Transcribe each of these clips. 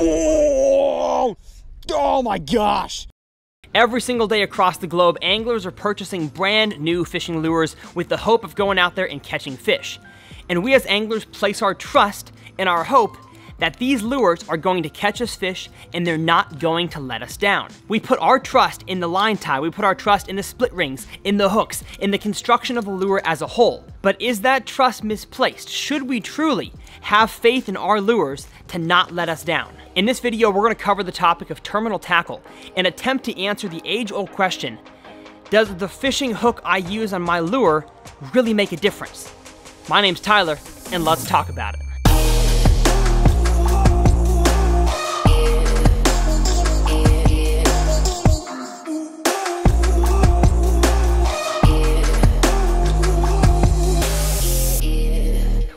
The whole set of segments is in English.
Oh! Oh my gosh! Every single day across the globe, anglers are purchasing brand new fishing lures with the hope of going out there and catching fish. And we as anglers place our trust in our hope that these lures are going to catch us fish and they're not going to let us down. We put our trust in the line tie, we put our trust in the split rings, in the hooks, in the construction of the lure as a whole. But is that trust misplaced? Should we truly have faith in our lures to not let us down? In this video, we're gonna cover the topic of terminal tackle and attempt to answer the age-old question, does the fishing hook I use on my lure really make a difference? My name's Tyler, and let's talk about it.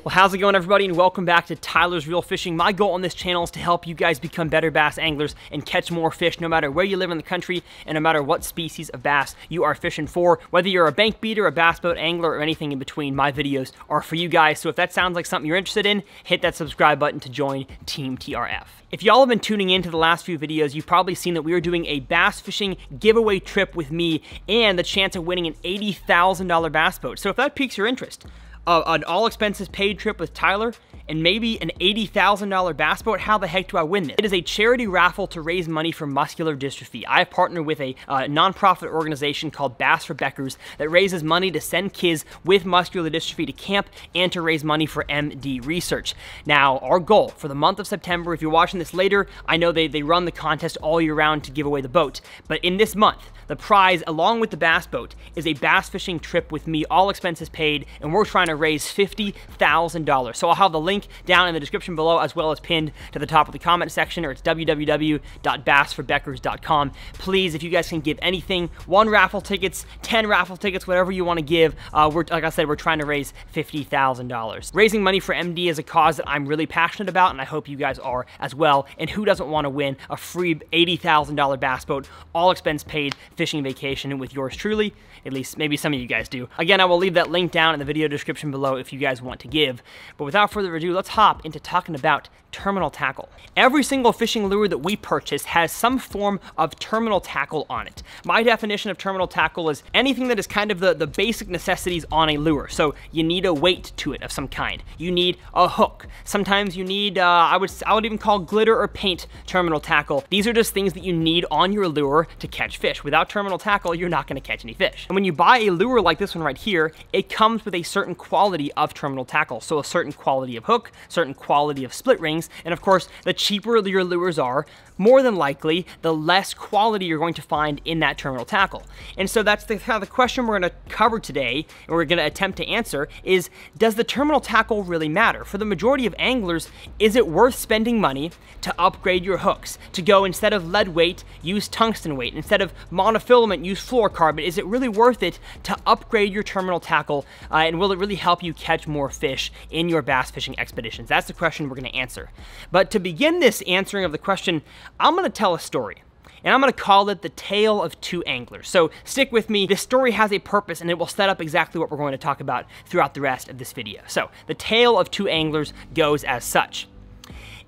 Well, how's it going, everybody, and welcome back to Tyler's Reel Fishing. My goal on this channel is to help you guys become better bass anglers and catch more fish no matter where you live in the country and no matter what species of bass you are fishing for. Whether you're a bank beater, a bass boat angler, or anything in between, my videos are for you guys. So if that sounds like something you're interested in, hit that subscribe button to join Team TRF. If y'all have been tuning in to the last few videos, you've probably seen that we are doing a bass fishing giveaway trip with me and the chance of winning an $80,000 bass boat. So if that piques your interest, uh, an all expenses paid trip with Tyler, and maybe an $80,000 bass boat, how the heck do I win this? It is a charity raffle to raise money for muscular dystrophy. I have partnered with a uh, nonprofit organization called Bass for Beckers that raises money to send kids with muscular dystrophy to camp and to raise money for MD research. Now, our goal for the month of September, if you're watching this later, I know they, they run the contest all year round to give away the boat, but in this month, the prize, along with the bass boat, is a bass fishing trip with me, all expenses paid, and we're trying to raise $50,000. So I'll have the link down in the description below, as well as pinned to the top of the comment section, or it's www.bassforbeckers.com. Please, if you guys can give anything, one raffle tickets, 10 raffle tickets, whatever you want to give, uh, we're, like I said, we're trying to raise $50,000. Raising money for MD is a cause that I'm really passionate about, and I hope you guys are as well. And who doesn't want to win a free $80,000 bass boat, all expense paid, fishing vacation with yours truly. At least maybe some of you guys do. Again, I will leave that link down in the video description below if you guys want to give. But without further ado, let's hop into talking about terminal tackle. Every single fishing lure that we purchase has some form of terminal tackle on it. My definition of terminal tackle is anything that is kind of the, the basic necessities on a lure. So you need a weight to it of some kind. You need a hook. Sometimes you need, uh, I, would, I would even call glitter or paint terminal tackle. These are just things that you need on your lure to catch fish. Without terminal tackle, you're not gonna catch any fish. And when you buy a lure like this one right here, it comes with a certain quality of terminal tackle. So a certain quality of hook, certain quality of split rings, and of course, the cheaper your lures are, more than likely, the less quality you're going to find in that terminal tackle. And so that's the, kind of the question we're gonna cover today, and we're gonna attempt to answer, is does the terminal tackle really matter? For the majority of anglers, is it worth spending money to upgrade your hooks? To go instead of lead weight, use tungsten weight. Instead of monofilament, use fluorocarbon. Is it really worth it to upgrade your terminal tackle, uh, and will it really help you catch more fish in your bass fishing expeditions? That's the question we're gonna answer. But to begin this answering of the question, I'm gonna tell a story and I'm gonna call it the tale of two anglers. So stick with me, this story has a purpose and it will set up exactly what we're going to talk about throughout the rest of this video. So the tale of two anglers goes as such.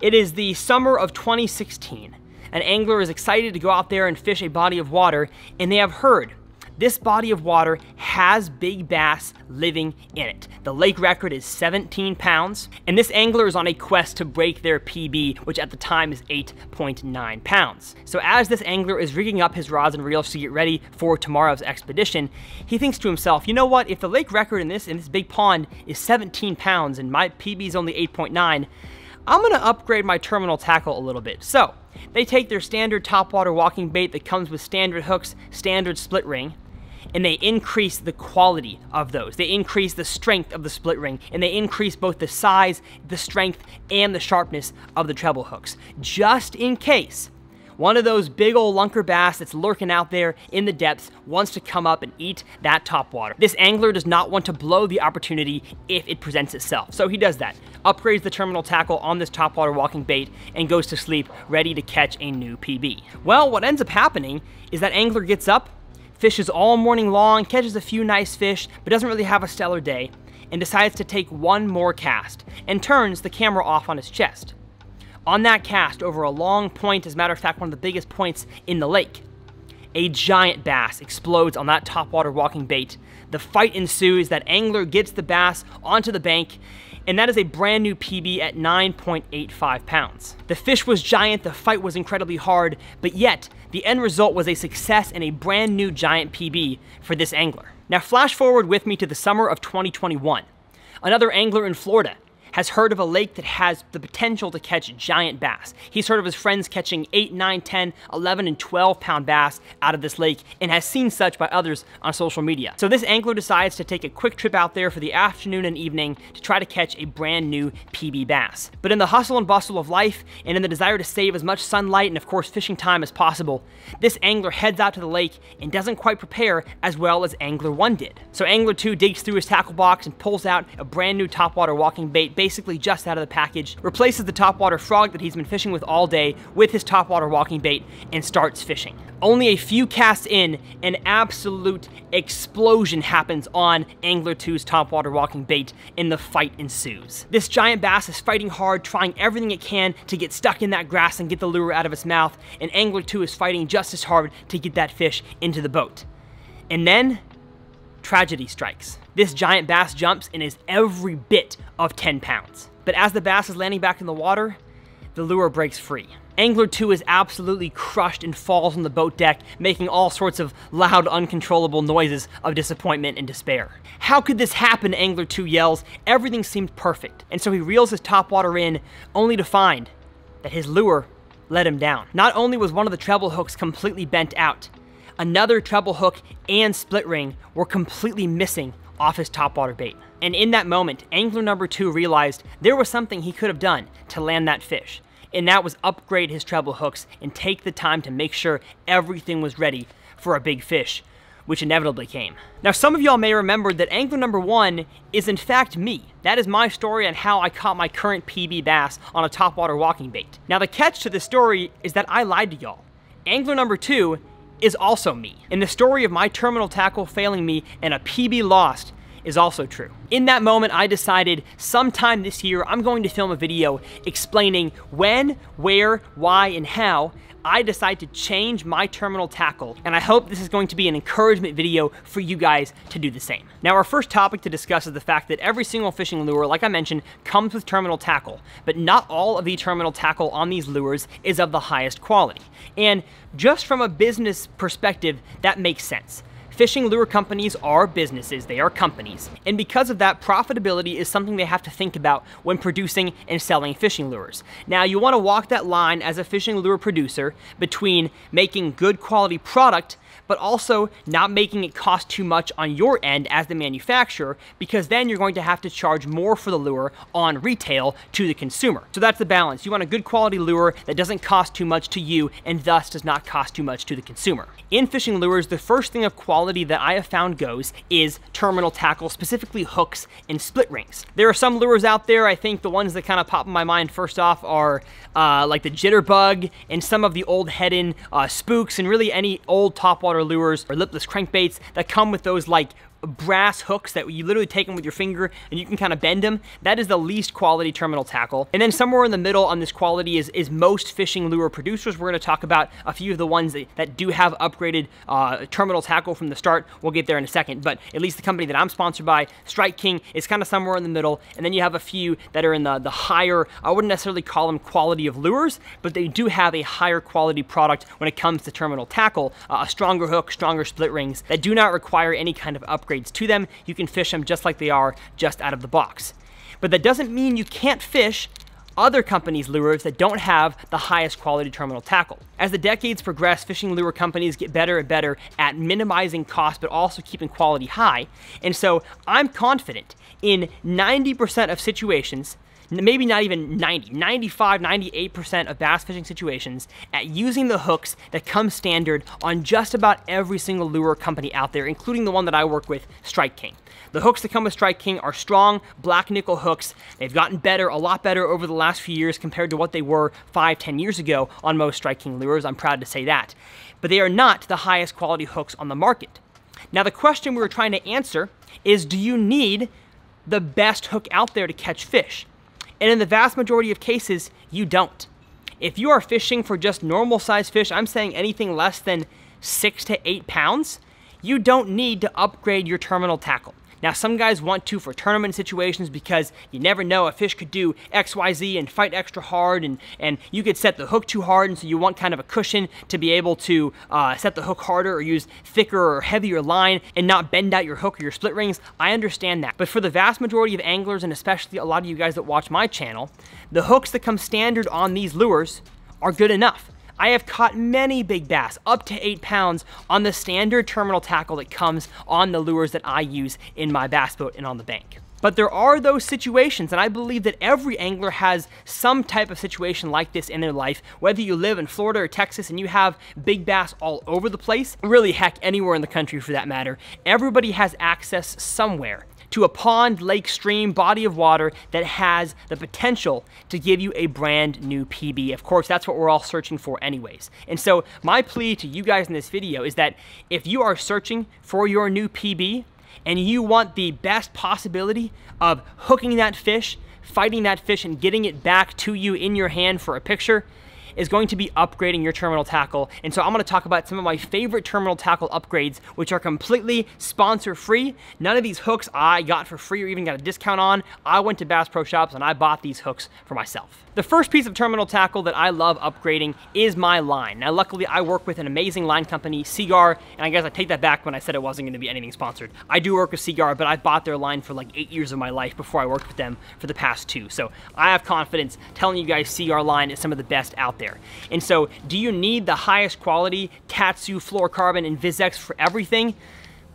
It is the summer of 2016. An angler is excited to go out there and fish a body of water and they have heard this body of water has big bass living in it. The lake record is 17 pounds, and this angler is on a quest to break their PB, which at the time is 8.9 pounds. So as this angler is rigging up his rods and reels to get ready for tomorrow's expedition, he thinks to himself, you know what, if the lake record in this, in this big pond is 17 pounds and my PB is only 8.9, I'm gonna upgrade my terminal tackle a little bit. So, they take their standard topwater walking bait that comes with standard hooks, standard split ring, and they increase the quality of those. They increase the strength of the split ring, and they increase both the size, the strength, and the sharpness of the treble hooks, just in case one of those big old lunker bass that's lurking out there in the depths wants to come up and eat that top water. This angler does not want to blow the opportunity if it presents itself. So he does that, upgrades the terminal tackle on this topwater walking bait, and goes to sleep ready to catch a new PB. Well, what ends up happening is that angler gets up, fishes all morning long, catches a few nice fish, but doesn't really have a stellar day, and decides to take one more cast, and turns the camera off on his chest. On that cast, over a long point, as a matter of fact, one of the biggest points in the lake, a giant bass explodes on that topwater walking bait. The fight ensues, that angler gets the bass onto the bank, and that is a brand new PB at 9.85 pounds. The fish was giant, the fight was incredibly hard, but yet, the end result was a success and a brand new giant PB for this angler. Now flash forward with me to the summer of 2021. Another angler in Florida has heard of a lake that has the potential to catch giant bass. He's heard of his friends catching 8, 9, 10, 11, and 12 pound bass out of this lake and has seen such by others on social media. So this angler decides to take a quick trip out there for the afternoon and evening to try to catch a brand new PB bass. But in the hustle and bustle of life and in the desire to save as much sunlight and of course fishing time as possible, this angler heads out to the lake and doesn't quite prepare as well as Angler 1 did. So Angler 2 digs through his tackle box and pulls out a brand new topwater walking bait basically just out of the package, replaces the topwater frog that he's been fishing with all day with his topwater walking bait, and starts fishing. Only a few casts in, an absolute explosion happens on Angler 2's topwater walking bait, and the fight ensues. This giant bass is fighting hard, trying everything it can to get stuck in that grass and get the lure out of its mouth, and Angler 2 is fighting just as hard to get that fish into the boat. And then, tragedy strikes. This giant bass jumps and is every bit of 10 pounds. But as the bass is landing back in the water, the lure breaks free. Angler 2 is absolutely crushed and falls on the boat deck, making all sorts of loud, uncontrollable noises of disappointment and despair. How could this happen, Angler 2 yells. Everything seemed perfect. And so he reels his topwater in, only to find that his lure let him down. Not only was one of the treble hooks completely bent out, another treble hook and split ring were completely missing off his topwater bait. And in that moment, angler number two realized there was something he could have done to land that fish. And that was upgrade his treble hooks and take the time to make sure everything was ready for a big fish, which inevitably came. Now, some of y'all may remember that angler number one is in fact me. That is my story on how I caught my current PB bass on a topwater walking bait. Now, the catch to this story is that I lied to y'all. Angler number two is also me. And the story of my terminal tackle failing me and a PB lost is also true. In that moment, I decided sometime this year, I'm going to film a video explaining when, where, why, and how I decide to change my terminal tackle, and I hope this is going to be an encouragement video for you guys to do the same. Now, our first topic to discuss is the fact that every single fishing lure, like I mentioned, comes with terminal tackle, but not all of the terminal tackle on these lures is of the highest quality. And just from a business perspective, that makes sense. Fishing lure companies are businesses, they are companies. And because of that, profitability is something they have to think about when producing and selling fishing lures. Now, you want to walk that line as a fishing lure producer between making good quality product but also not making it cost too much on your end as the manufacturer, because then you're going to have to charge more for the lure on retail to the consumer. So that's the balance. You want a good quality lure that doesn't cost too much to you and thus does not cost too much to the consumer. In fishing lures, the first thing of quality that I have found goes is terminal tackle, specifically hooks and split rings. There are some lures out there, I think the ones that kind of pop in my mind first off are uh, like the Jitterbug and some of the old Heddon uh, spooks and really any old topwater lures or lipless crankbaits that come with those like brass hooks that you literally take them with your finger and you can kind of bend them. That is the least quality terminal tackle. And then somewhere in the middle on this quality is, is most fishing lure producers. We're going to talk about a few of the ones that, that do have upgraded uh, terminal tackle from the start. We'll get there in a second, but at least the company that I'm sponsored by, Strike King, is kind of somewhere in the middle. And then you have a few that are in the, the higher, I wouldn't necessarily call them quality of lures, but they do have a higher quality product when it comes to terminal tackle, uh, a stronger hook, stronger split rings that do not require any kind of upgrade upgrades to them. You can fish them just like they are, just out of the box. But that doesn't mean you can't fish other companies' lures that don't have the highest quality terminal tackle. As the decades progress, fishing lure companies get better and better at minimizing cost but also keeping quality high. And so I'm confident in 90% of situations maybe not even 90, 95, 98% of bass fishing situations at using the hooks that come standard on just about every single lure company out there, including the one that I work with, Strike King. The hooks that come with Strike King are strong black nickel hooks. They've gotten better, a lot better over the last few years compared to what they were five, ten years ago on most Strike King lures. I'm proud to say that. But they are not the highest quality hooks on the market. Now, the question we were trying to answer is do you need the best hook out there to catch fish? And in the vast majority of cases, you don't. If you are fishing for just normal size fish, I'm saying anything less than six to eight pounds, you don't need to upgrade your terminal tackle. Now, some guys want to for tournament situations because you never know, a fish could do XYZ and fight extra hard, and, and you could set the hook too hard, and so you want kind of a cushion to be able to uh, set the hook harder or use thicker or heavier line and not bend out your hook or your split rings. I understand that. But for the vast majority of anglers, and especially a lot of you guys that watch my channel, the hooks that come standard on these lures are good enough. I have caught many big bass, up to 8 pounds, on the standard terminal tackle that comes on the lures that I use in my bass boat and on the bank. But there are those situations, and I believe that every angler has some type of situation like this in their life, whether you live in Florida or Texas and you have big bass all over the place, really heck anywhere in the country for that matter, everybody has access somewhere to a pond, lake, stream, body of water that has the potential to give you a brand new PB. Of course, that's what we're all searching for anyways. And so my plea to you guys in this video is that if you are searching for your new PB and you want the best possibility of hooking that fish, fighting that fish and getting it back to you in your hand for a picture, is going to be upgrading your terminal tackle. And so I'm gonna talk about some of my favorite terminal tackle upgrades, which are completely sponsor free. None of these hooks I got for free or even got a discount on. I went to Bass Pro Shops and I bought these hooks for myself. The first piece of terminal tackle that I love upgrading is my line. Now, luckily, I work with an amazing line company, Seaguar, and I guess I take that back when I said it wasn't going to be anything sponsored. I do work with Seaguar, but I bought their line for like eight years of my life before I worked with them for the past two. So I have confidence telling you guys Seaguar line is some of the best out there. And so, do you need the highest quality Tatsu fluorocarbon and VizX for everything?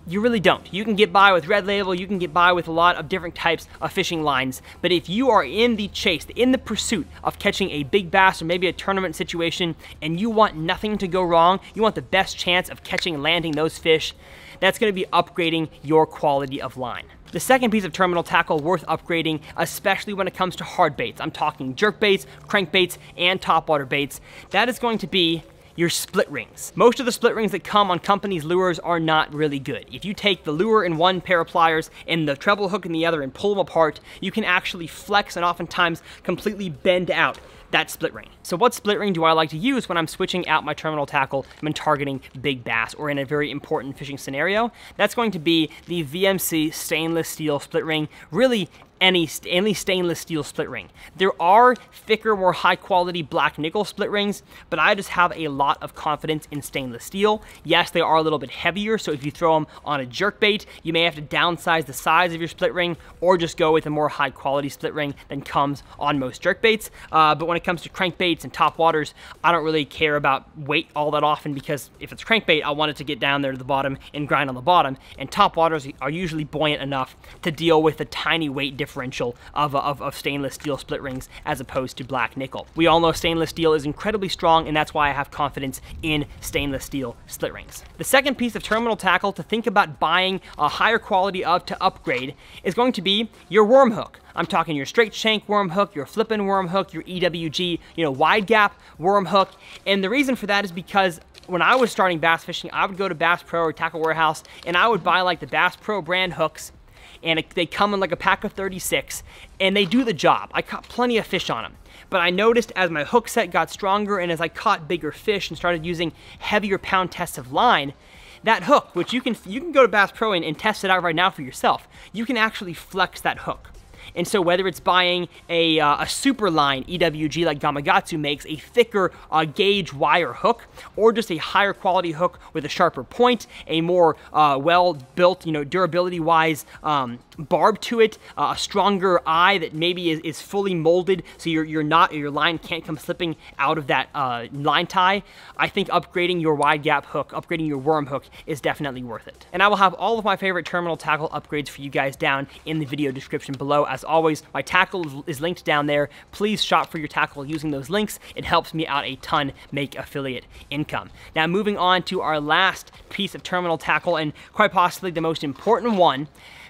you really don't. You can get by with red label, you can get by with a lot of different types of fishing lines, but if you are in the chase, in the pursuit of catching a big bass or maybe a tournament situation, and you want nothing to go wrong, you want the best chance of catching and landing those fish, that's gonna be upgrading your quality of line. The second piece of terminal tackle worth upgrading, especially when it comes to hard baits, I'm talking jerk baits, crank baits, and topwater baits, that is going to be your split rings. Most of the split rings that come on companies' lures are not really good. If you take the lure in one pair of pliers and the treble hook in the other and pull them apart, you can actually flex and oftentimes completely bend out that split ring. So what split ring do I like to use when I'm switching out my terminal tackle when targeting big bass or in a very important fishing scenario? That's going to be the VMC stainless steel split ring. Really any, any stainless steel split ring. There are thicker, more high quality black nickel split rings, but I just have a lot of confidence in stainless steel. Yes, they are a little bit heavier, so if you throw them on a jerk bait, you may have to downsize the size of your split ring or just go with a more high quality split ring than comes on most jerk baits. Uh, but when it comes to crankbaits and top waters, I don't really care about weight all that often because if it's crankbait, I want it to get down there to the bottom and grind on the bottom. And top waters are usually buoyant enough to deal with the tiny weight difference differential of, uh, of, of stainless steel split rings as opposed to black nickel. We all know stainless steel is incredibly strong and that's why I have confidence in stainless steel split rings. The second piece of terminal tackle to think about buying a higher quality of to upgrade is going to be your worm hook. I'm talking your straight shank worm hook, your flippin' worm hook, your EWG, you know, wide gap worm hook. And the reason for that is because when I was starting bass fishing, I would go to Bass Pro or Tackle Warehouse and I would buy like the Bass Pro brand hooks and it, they come in like a pack of 36, and they do the job. I caught plenty of fish on them. But I noticed as my hook set got stronger and as I caught bigger fish and started using heavier pound tests of line, that hook, which you can you can go to Bass Pro and, and test it out right now for yourself, you can actually flex that hook. And so whether it's buying a, uh, a super line EWG like Gamakatsu makes, a thicker uh, gauge wire hook, or just a higher quality hook with a sharper point, a more uh, well-built, you know, durability-wise um, barb to it, uh, a stronger eye that maybe is, is fully molded so you're, you're not, your line can't come slipping out of that uh, line tie, I think upgrading your wide gap hook, upgrading your worm hook is definitely worth it. And I will have all of my favorite terminal tackle upgrades for you guys down in the video description below. As always, my tackle is linked down there. Please shop for your tackle using those links. It helps me out a ton make affiliate income. Now moving on to our last piece of terminal tackle and quite possibly the most important one,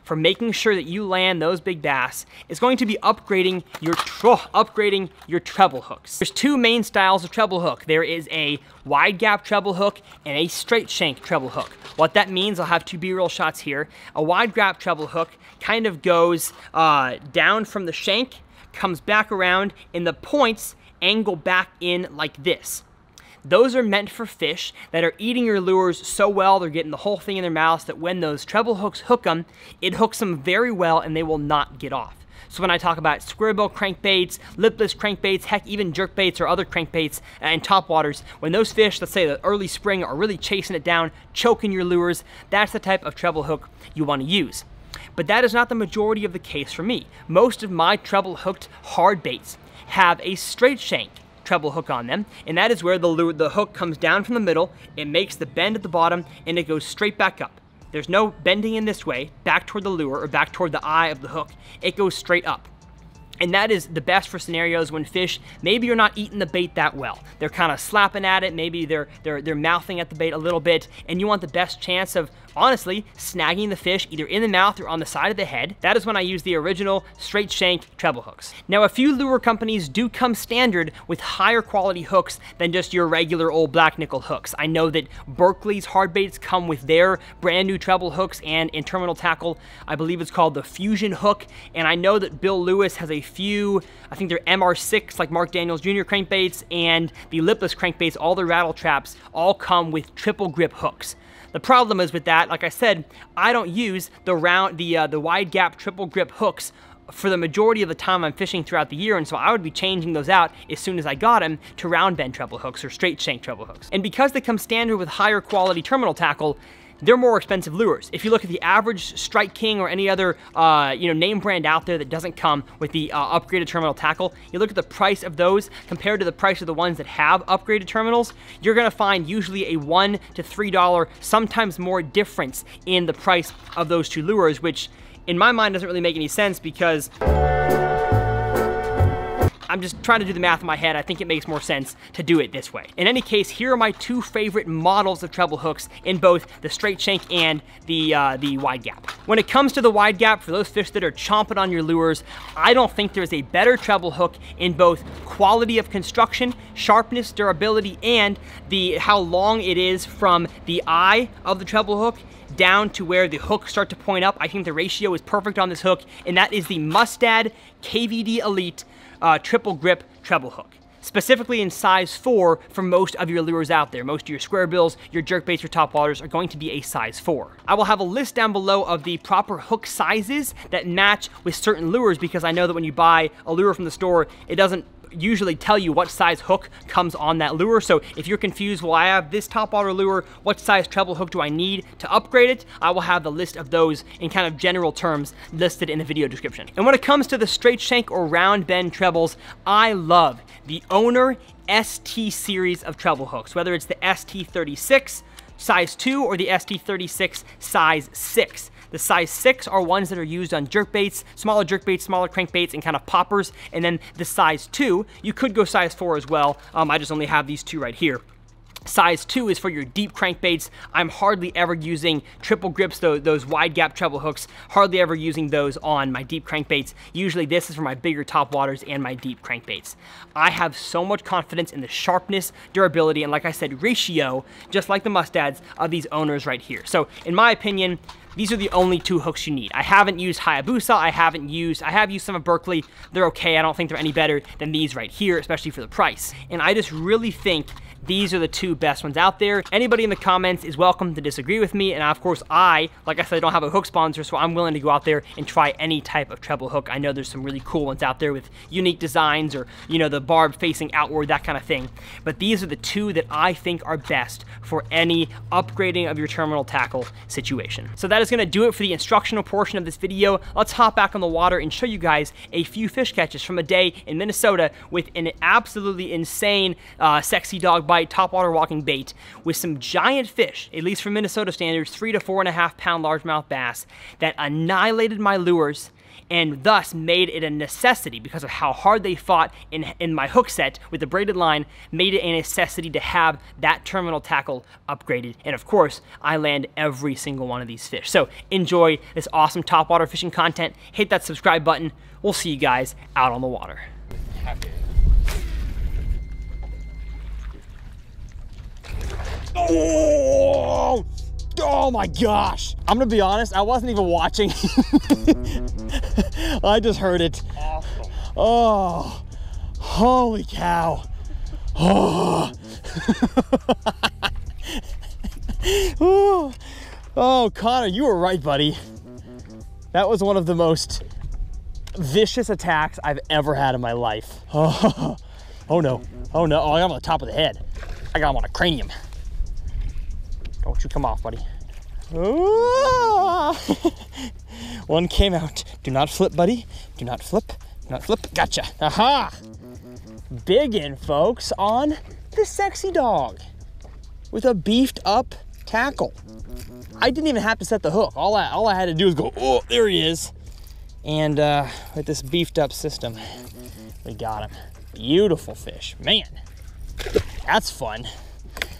for making sure that you land those big bass is going to be upgrading your oh, upgrading your treble hooks. There's two main styles of treble hook. There is a wide gap treble hook and a straight shank treble hook. What that means, I'll have two B-roll shots here. A wide gap treble hook kind of goes uh, down from the shank, comes back around, and the points angle back in like this. Those are meant for fish that are eating your lures so well, they're getting the whole thing in their mouths that when those treble hooks hook them, it hooks them very well and they will not get off. So when I talk about square bill crankbaits, lipless crankbaits, heck, even jerkbaits or other crankbaits and topwaters, when those fish, let's say the early spring, are really chasing it down, choking your lures, that's the type of treble hook you want to use. But that is not the majority of the case for me. Most of my treble hooked hard baits have a straight shank treble hook on them, and that is where the, lure, the hook comes down from the middle, it makes the bend at the bottom, and it goes straight back up. There's no bending in this way, back toward the lure or back toward the eye of the hook. It goes straight up. And that is the best for scenarios when fish, maybe you're not eating the bait that well. They're kind of slapping at it, maybe they're, they're, they're mouthing at the bait a little bit, and you want the best chance of honestly, snagging the fish either in the mouth or on the side of the head. That is when I use the original straight shank treble hooks. Now, a few lure companies do come standard with higher quality hooks than just your regular old black nickel hooks. I know that Berkley's hard baits come with their brand new treble hooks and in terminal tackle, I believe it's called the Fusion hook. And I know that Bill Lewis has a few, I think they're MR6, like Mark Daniels Jr. crankbaits, and the lipless crankbaits, all the rattle traps, all come with triple grip hooks. The problem is with that, like I said, I don't use the round, the uh, the wide gap triple grip hooks for the majority of the time I'm fishing throughout the year, and so I would be changing those out as soon as I got them to round bend treble hooks or straight shank treble hooks. And because they come standard with higher quality terminal tackle, they're more expensive lures. If you look at the average Strike King or any other uh, you know name brand out there that doesn't come with the uh, upgraded terminal tackle, you look at the price of those compared to the price of the ones that have upgraded terminals, you're gonna find usually a one to three dollar, sometimes more difference in the price of those two lures, which in my mind doesn't really make any sense because I'm just trying to do the math in my head. I think it makes more sense to do it this way. In any case, here are my two favorite models of treble hooks in both the straight shank and the, uh, the wide gap. When it comes to the wide gap, for those fish that are chomping on your lures, I don't think there's a better treble hook in both quality of construction, sharpness, durability, and the how long it is from the eye of the treble hook down to where the hooks start to point up. I think the ratio is perfect on this hook, and that is the Mustad KVD Elite uh, triple grip treble hook specifically in size 4 for most of your lures out there. Most of your square bills, your jerkbaits, your topwaters are going to be a size 4. I will have a list down below of the proper hook sizes that match with certain lures because I know that when you buy a lure from the store, it doesn't usually tell you what size hook comes on that lure. So if you're confused, well, I have this topwater lure, what size treble hook do I need to upgrade it? I will have the list of those in kind of general terms listed in the video description. And when it comes to the straight shank or round bend trebles, I love the Owner ST series of treble hooks, whether it's the ST36 size 2 or the ST36 size 6. The size 6 are ones that are used on jerkbaits, smaller jerkbaits, smaller crankbaits, and kind of poppers. And then the size 2, you could go size 4 as well. Um, I just only have these two right here. Size 2 is for your deep crankbaits. I'm hardly ever using triple grips, those, those wide gap treble hooks, hardly ever using those on my deep crankbaits. Usually this is for my bigger top waters and my deep crankbaits. I have so much confidence in the sharpness, durability, and like I said, ratio, just like the Mustads, of these owners right here. So in my opinion, these are the only two hooks you need. I haven't used Hayabusa, I haven't used, I have used some of Berkley. They're okay, I don't think they're any better than these right here, especially for the price. And I just really think these are the two best ones out there. Anybody in the comments is welcome to disagree with me. And of course, I, like I said, don't have a hook sponsor, so I'm willing to go out there and try any type of treble hook. I know there's some really cool ones out there with unique designs or, you know, the barb facing outward, that kind of thing. But these are the two that I think are best for any upgrading of your terminal tackle situation. So that is gonna do it for the instructional portion of this video. Let's hop back on the water and show you guys a few fish catches from a day in Minnesota with an absolutely insane uh, sexy dog bite bite, topwater walking bait with some giant fish, at least for Minnesota standards, three to four and a half pound largemouth bass that annihilated my lures and thus made it a necessity because of how hard they fought in, in my hook set with the braided line, made it a necessity to have that terminal tackle upgraded. And of course, I land every single one of these fish. So enjoy this awesome topwater fishing content. Hit that subscribe button. We'll see you guys out on the water. Oh! Oh my gosh. I'm gonna be honest, I wasn't even watching. I just heard it. Awesome. Oh. Holy cow. Oh. oh. oh, Connor, you were right, buddy. That was one of the most vicious attacks I've ever had in my life. Oh, oh no. Oh no. Oh, I got him on the top of the head. I got him on a cranium. Don't you come off, buddy. One came out. Do not flip, buddy. Do not flip. Do not flip. Gotcha. Aha. Big in, folks, on the sexy dog with a beefed up tackle. I didn't even have to set the hook. All I, all I had to do was go, oh, there he is. And uh, with this beefed up system, we got him. Beautiful fish. Man, that's fun.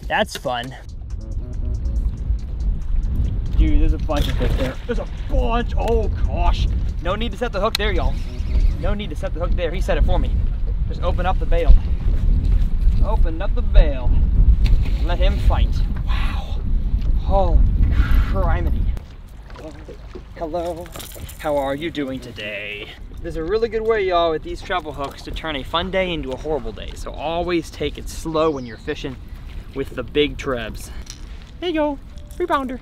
That's fun. Dude, there's a bunch of fish there. There's a bunch. Oh, gosh. No need to set the hook there, y'all. No need to set the hook there. He set it for me. Just open up the bail. Open up the bail. Let him fight. Wow. Holy criminy. Hello. How are you doing today? There's a really good way, y'all, with these treble hooks to turn a fun day into a horrible day. So always take it slow when you're fishing with the big trebs. There you go. Rebounder.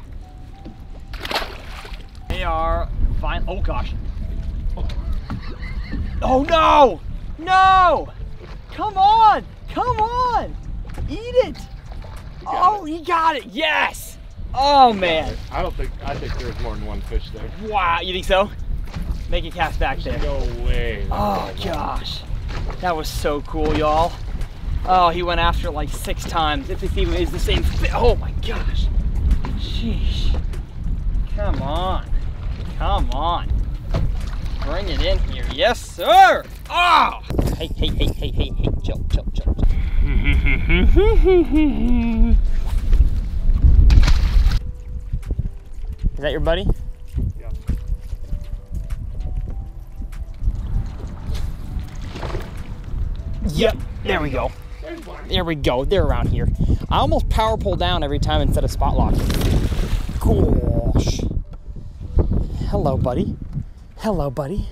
Are fine. Oh gosh. Oh. oh no! No! Come on! Come on! Eat it! Oh, it. he got it! Yes! Oh man! I don't think I think there's more than one fish there. Wow, you think so? Make a cast back there. No way. Oh gosh, that was so cool, y'all. Oh, he went after it like six times. If it even is the same Oh my gosh. Sheesh. Come on. Come on. Bring it in here. Yes, sir. Oh! Hey, hey, hey, hey, hey, hey. Chill, chill, chill. Is that your buddy? Yeah. Yep. There we go. There we go. They're around here. I almost Power-Pole down every time instead of spot locking. Gosh. Hello, buddy. Hello, buddy.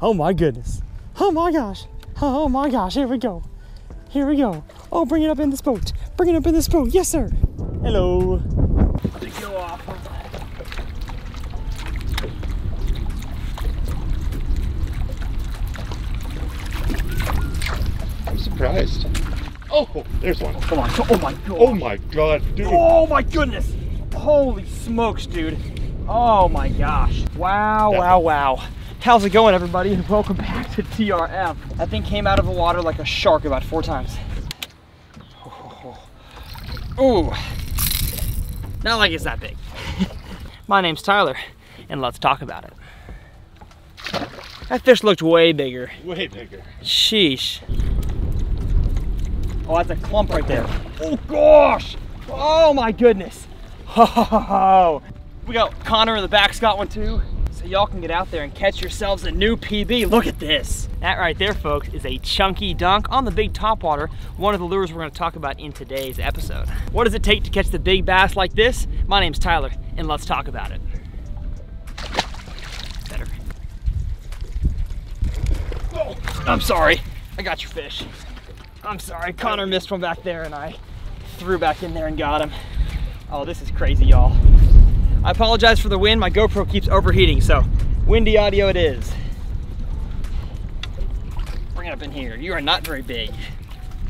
Oh my goodness. Oh my gosh. Oh my gosh. Here we go. Here we go. Oh, bring it up in this boat. Bring it up in this boat. Yes, sir. Hello. Go off. I'm surprised. Oh, there's one. Oh, come on. Oh my god. Oh my god, dude. Oh my goodness! Holy smokes, dude. Oh my gosh. Wow, wow, wow. How's it going, everybody? And welcome back to TRF. That thing came out of the water like a shark about four times. Ooh. Not like it's that big. My name's Tyler, and let's talk about it. That fish looked way bigger. Way bigger. Sheesh. Oh, that's a clump right there. Oh gosh! Oh my goodness! Oh, we got Connor in the back's got one too. So y'all can get out there and catch yourselves a new PB. Look at this. That right there, folks, is a chunky dunk on the big topwater, one of the lures we're gonna talk about in today's episode. What does it take to catch the big bass like this? My name's Tyler, and let's talk about it. Better. Oh, I'm sorry. I got your fish. I'm sorry. Connor missed one back there and I threw back in there and got him. Oh, this is crazy, y'all. I apologize for the wind. My GoPro keeps overheating, so windy audio it is. Bring it up in here. You are not very big.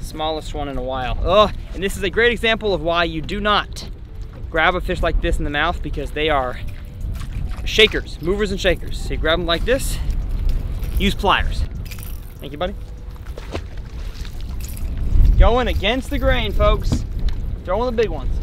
Smallest one in a while. Oh, and this is a great example of why you do not grab a fish like this in the mouth because they are shakers, movers and shakers. So you grab them like this, use pliers. Thank you, buddy. Going against the grain, folks. Throwing the big ones.